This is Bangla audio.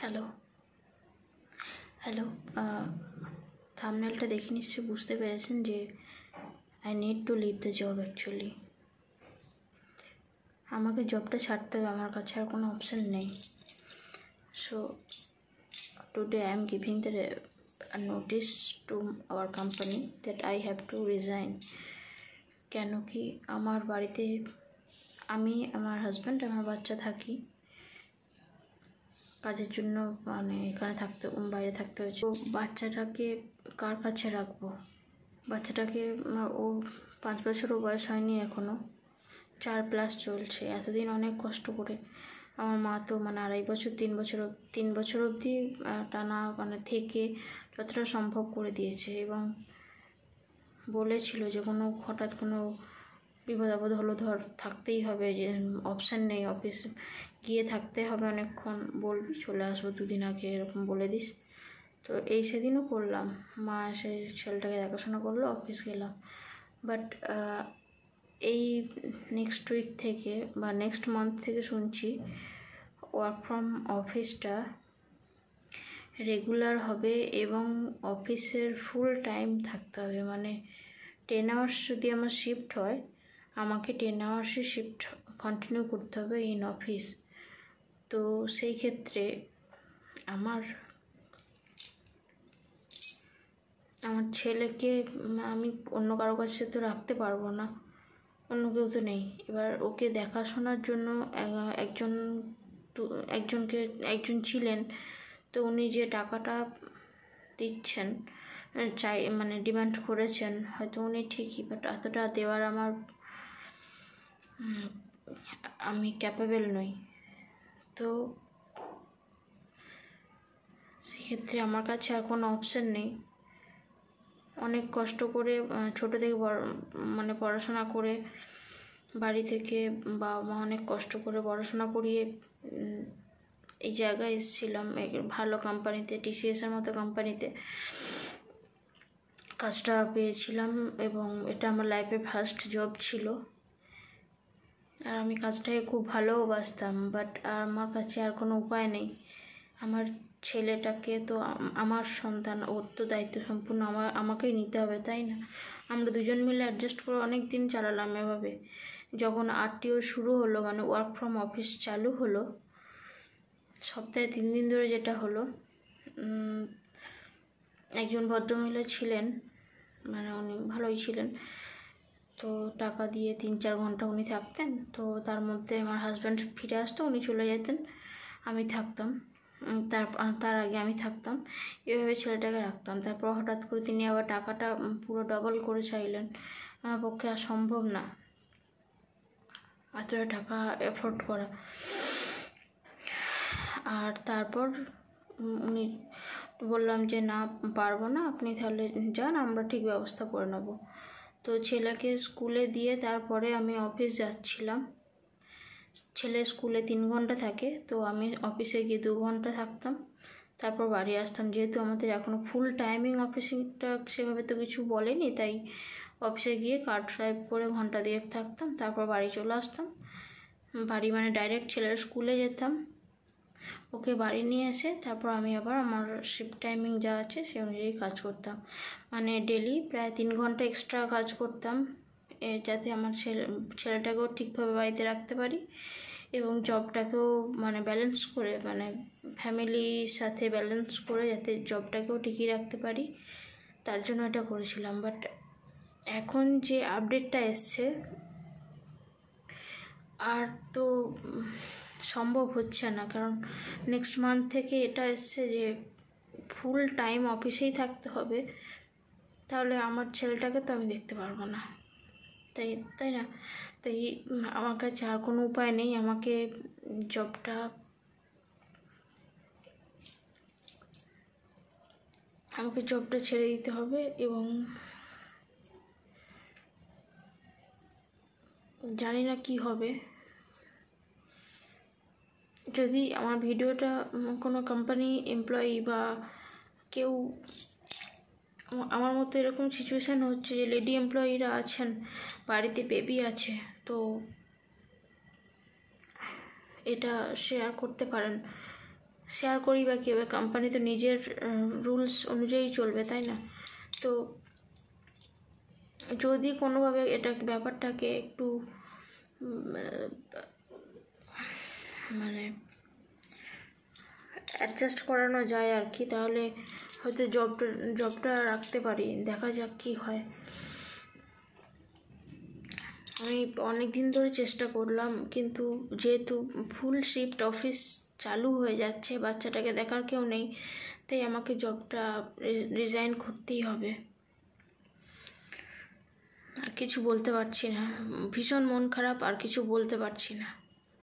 হ্যালো হ্যালো থামনেলটা দেখে নিশ্চয়ই বুঝতে পেরেছেন যে I need to leave the job actually আমাকে জবটা ছাড়তে হবে, আমার কাছে আর কোনো অপশান নেই। So today I am giving the notice to our company that I have to resign কেন কি আমার বাড়িতে আমি, আমার হাজব্যান্ড আমার বাচ্চা থাকি। কাজের জন্য মানে এখানে থাকতে বাইরে থাকতে হয়েছে। তো বাচ্চাটাকে কার কাছে রাখব? বাচ্চাটাকে ও পাঁচ বছরও বয়স হয়নি এখনও চার প্লাস চলছে। এতদিন অনেক কষ্ট করে আমার মা তো মানে আড়াই বছর, তিন বছর তিন বছর অবধি টানা মানে থেকে যতটা সম্ভব করে দিয়েছে এবং বলেছিল যে কোনো হঠাৎ কোনো বিপদ আপদ হলো ধর, থাকতেই হবে। যে অপশান নেই অফিস গিয়ে থাকতে হবে অনেকক্ষণ। বলবি, চলে আসব দুদিন আগে, এরকম বলে দিস। তো এই সেদিনও করলাম। মা এসে ছেলেটাকে দেখাশোনা করল, অফিস গেলাম। বাট এই নেক্সট উইক থেকে বা নেক্সট মান্থ থেকে শুনছি ওয়ার্ক ফ্রম অফিসটা রেগুলার হবে এবং অফিসের ফুল টাইম থাকতে হবে। মানে টেন আওয়ার্স যদি আমার শিফট হয়, আমাকে টেন আওয়ার্সই শিফট কন্টিনিউ করতে হবে ইন অফিস তো সেই ক্ষেত্রে আমার আমার ছেলেকে আমি অন্য কারও কাছে তো রাখতে পারব না। অন্য কেউ তো নেই। এবার ওকে দেখাশোনার জন্য একজন একজনকে, একজন ছিলেন, তো উনি যে টাকাটা দিচ্ছেন, চাই মানে ডিমান্ড করেছেন, হয়তো উনি ঠিকই, বাট এতটা দেওয়ার আমার আমি ক্যাপেবল নই। তো সেক্ষেত্রে আমার কাছে আর কোনো অপশান নেই। অনেক কষ্ট করে ছোটো থেকে বড় মানে পড়াশোনা করে বাড়ি থেকে বাবা মা অনেক কষ্ট করে পড়াশোনা করিয়ে এই জায়গায় এসেছিলাম ভালো কোম্পানিতে টিসিএসের মতো কোম্পানিতে কাজটা পেয়েছিলাম এবং এটা আমার লাইফে ফার্স্ট জব ছিল। আর আমি কাজটাকে খুব ভালোবাসতাম বাট আমার কাছে আর কোনো উপায় নেই। আমার ছেলেটাকে তো আমার সন্তান, ওর তো দায়িত্ব সম্পূর্ণ আমার, আমাকেই নিতে হবে, তাই না? আমরা দুজন মিলে অ্যাডজাস্ট করে অনেক দিন চালালাম এভাবে। যখন আরটিও শুরু হলো মানে ওয়ার্ক ফ্রম অফিস চালু হলো, সপ্তাহে তিন দিন ধরে যেটা হলো একজন ভদ্রমহিলা ছিলেন মানে উনি ভালোই ছিলেন তো টাকা দিয়ে তিন চার ঘণ্টা উনি থাকতেন। তো তার মধ্যে আমার হাজব্যান্ড ফিরে আসতো, উনি চলে যেতেন। আমি থাকতাম। তার তার আগে আমি থাকতাম। এভাবে ছেলেটাকে রাখতাম। তারপর হঠাৎ করে তিনি আবার টাকাটা পুরো ডবল করে চাইলেন। আমার পক্ষে আর সম্ভব না। এতটা টাকা এফোর্ড করা। আর তারপর উনি বললাম যে, না, পারব না। আপনি তাহলে যান, আমরা ঠিক ব্যবস্থা করে নেব। তো ছেলেকে স্কুলে দিয়ে তারপরে আমি অফিস যাচ্ছিলাম। ছেলে স্কুলে তিন ঘণ্টা থাকে, তো আমি অফিসে গিয়ে দু ঘণ্টা থাকতাম। তারপর বাড়ি আসতাম। যেহেতু আমাদের এখনও ফুল টাইমিং অফিসিংটা সেভাবে তো কিছু বলেনি, তাই অফিসে গিয়ে কার্ড স্বাইপ করে ঘণ্টা দিয়ে থাকতাম, তারপর বাড়ি চলে আসতাম। বাড়ি মানে ডাইরেক্ট ছেলের স্কুলে যেতাম। ওকে বাড়ি নিয়ে এসে তারপর আমি আবার আমার শিফট টাইমিং যা আছে সে অনুযায়ী কাজ করতাম। মানে ডেলি প্রায় তিন ঘণ্টা এক্সট্রা কাজ করতাম যাতে আমার ছেলে, ছেলেটাকেও ঠিকভাবে বাড়িতে রাখতে পারি এবং জবটাকেও মানে ব্যালেন্স করে মানে ফ্যামিলির সাথে ব্যালেন্স করে যাতে জবটাকেও টিকিয়ে রাখতে পারি, তার জন্য এটা করেছিলাম। বাট এখন যে আপডেটটা এসছে, আর তো সম্ভব হচ্ছে না। কারণ নেক্সট মান্থ থেকে এটা এসছে যে ফুল টাইম অফিসেই থাকতে হবে। তাহলে আমার ছেলেটাকে তো আমি দেখতে পারব না। তাই তাই না? তাই আমার কাছে আর কোনো উপায় নেই। আমাকে জবটা আমাকে জবটা ছেড়ে দিতে হবে এবং জানি না কি হবে। যদি আমার ভিডিওটা কোনো কোম্পানি এমপ্লয়ি বা কেউ আমার মতো এরকম সিচুয়েশান হচ্ছে যে লেডি এমপ্লয়িরা আছেন, বাড়িতে বেবি আছে, তো এটা শেয়ার করতে পারেন। শেয়ার করি বা কী হবে কোম্পানি তো নিজের রুলস অনুযায়ী চলবে, তাই না? তো যদি কোনোভাবে এটা ব্যাপারটাকে একটু মানে অ্যাডজাস্ট করানো যায় আর কি, তাহলে হয়তো জবটা জবটা রাখতে পারি। দেখা যাক কী হয়। আমি অনেক দিন ধরে চেষ্টা করলাম, কিন্তু যেহেতু ফুল শিফট অফিস চালু হয়ে যাচ্ছে, বাচ্চাটাকে দেখার কেউ নেই, তাই আমাকে জবটা রিজাইন করতেই হবে। আর কিছু বলতে পারছি না। ভীষণ মন খারাপ, আর কিছু বলতে পারছি না।